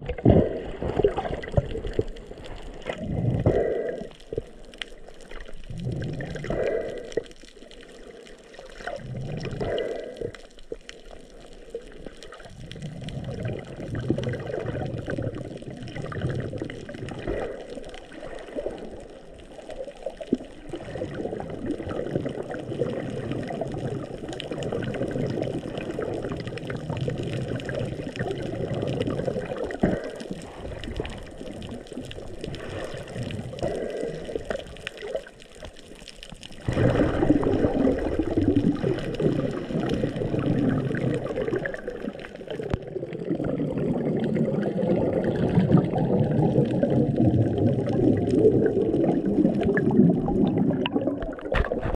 you